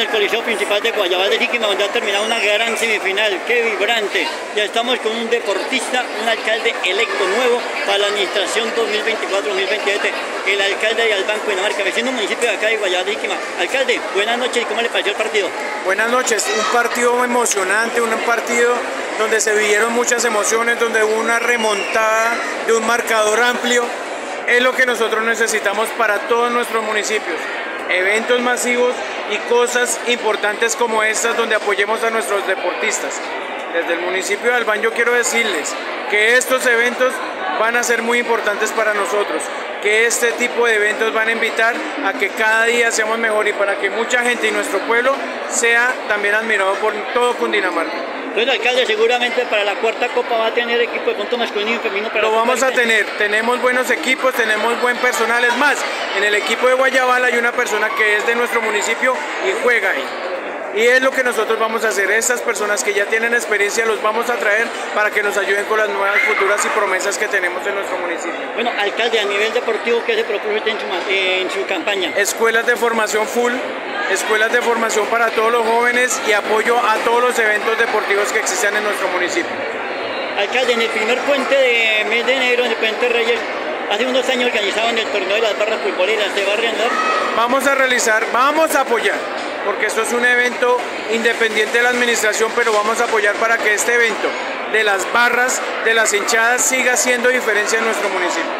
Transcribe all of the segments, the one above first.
El Coliseo Principal de Guayabal de Jiquima, donde ha terminado una gran semifinal, qué vibrante. Ya estamos con un deportista, un alcalde electo nuevo para la administración 2024-2027, el alcalde de Albán, Cuinamarca, vecino municipio de acá de Guayabal de Jiquima. Alcalde, buenas noches, ¿cómo le pareció el partido? Buenas noches, un partido emocionante, un partido donde se vivieron muchas emociones, donde hubo una remontada de un marcador amplio. Es lo que nosotros necesitamos para todos nuestros municipios eventos masivos y cosas importantes como estas donde apoyemos a nuestros deportistas. Desde el municipio de Albán yo quiero decirles que estos eventos van a ser muy importantes para nosotros, que este tipo de eventos van a invitar a que cada día seamos mejor y para que mucha gente y nuestro pueblo sea también admirado por todo Cundinamarca. Entonces, alcalde, seguramente para la cuarta copa va a tener equipo de punto masculino y femenino para Lo vamos a tener, tenemos buenos equipos, tenemos buen personal, es más, en el equipo de Guayabal hay una persona que es de nuestro municipio y juega ahí. Y es lo que nosotros vamos a hacer. Estas personas que ya tienen experiencia los vamos a traer para que nos ayuden con las nuevas futuras y promesas que tenemos en nuestro municipio. Bueno, alcalde, a nivel deportivo, ¿qué se propone en su, en su campaña? Escuelas de formación full, escuelas de formación para todos los jóvenes y apoyo a todos los eventos deportivos que existen en nuestro municipio. Alcalde, en el primer puente de mes de enero, en el Puente Reyes, hace unos años organizaban el torneo de las barras futboleras, ¿se va a? Vamos a realizar, vamos a apoyar, porque esto es un evento independiente de la administración, pero vamos a apoyar para que este evento de las barras, de las hinchadas, siga siendo diferencia en nuestro municipio.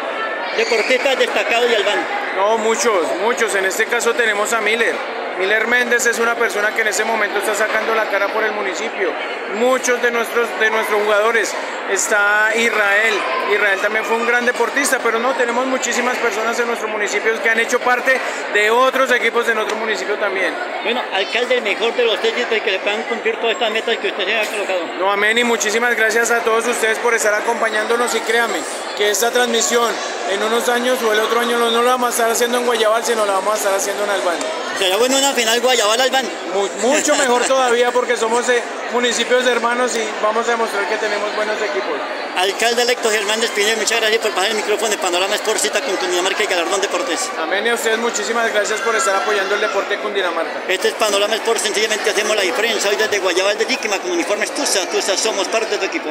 Deportistas destacados de Albán. No, muchos, muchos. En este caso tenemos a Miller. Miller Méndez es una persona que en ese momento está sacando la cara por el municipio. Muchos de nuestros, de nuestros jugadores. Está Israel. Israel también fue un gran deportista, pero no, tenemos muchísimas personas en nuestro municipio que han hecho parte de otros equipos en otro municipio también. Bueno, alcalde, el mejor de los éxitos y que le puedan cumplir todas estas metas que usted se ha colocado. No, amén, y muchísimas gracias a todos ustedes por estar acompañándonos y créanme que esta transmisión en unos años o el otro año no, no la vamos a estar haciendo en Guayabal, sino la vamos a estar haciendo en Albán. ¿Será bueno una final Guayabal-Albán? Mucho mejor todavía porque somos municipios hermanos y vamos a demostrar que tenemos buenos equipos. Alcalde electo Germán Espinel, muchas gracias por pasar el micrófono de Panorama Sport Cita con Cundinamarca y Galardón Deportes. Amén y a ustedes muchísimas gracias por estar apoyando el deporte de Cundinamarca. Este es Panorama Sport, sencillamente hacemos la diferencia hoy desde Guayabal de Jíquima con uniformes Tusa, Tusa somos parte de tu equipo.